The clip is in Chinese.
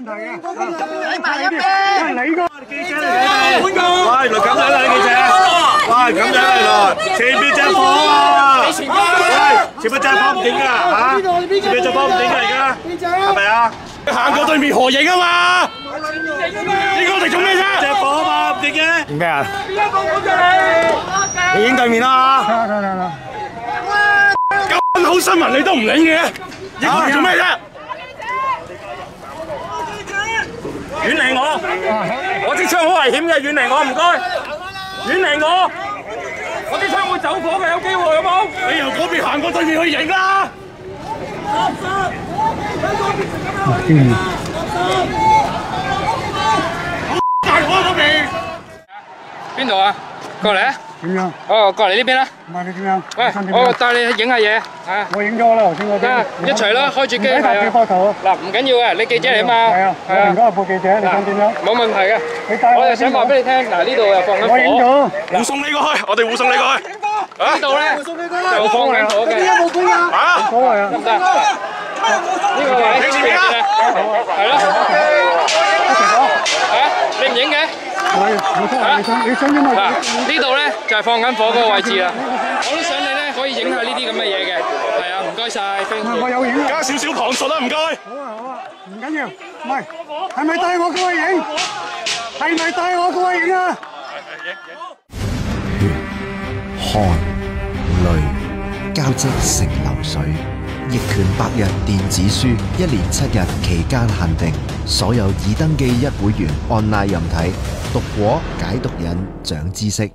问题系你记者嚟嘅。咁样啦，记者。喂，咁样嚟前边只火，啊。前边只唔掂噶，吓。前边只火唔掂噶而家。系咪啊？行过对面何影啊嘛。呢个食做咩啫？只火啊嘛，唔掂嘅。咩啊？你？影对面啦咁好新闻你都唔领嘅？影嚟做咩啫？我支枪好危险嘅，远离我唔该，远离我，我支枪会走火嘅，有机会好冇？你由嗰边行过去要人啦。三边啊！边边度啊？过嚟。啊！点样？哦，过嚟呢边啦。唔系你点样？喂，我带你去影下嘢吓。我影咗啦，头先嗰啲。一齐啦，开住机啊。几开头啊？嗱，唔紧要嘅，你记者嚟嘛。系啊。系啊。我而家系报记者，你想点样？冇问题嘅。我又想话俾你听，嗱呢度又放紧火。我影咗。护送你过去，我哋护送你过去。呢度咧护送你就放紧火嘅。呢啲冇关啊。吓。唔得。啊！呢度咧就系放紧火嗰个位置啦。我都想你咧可以影下呢啲咁嘅嘢嘅。系啊，唔该晒，我有影。啊。加少少旁述啦，唔该。好啊好啊，唔紧要。唔系，系咪带我过去影？系咪带我过去影啊？血汗泪交织成流水。易权百日电子书，一年七日期间限定，所有已登记一会员按捺任睇，读果解读瘾，长知识。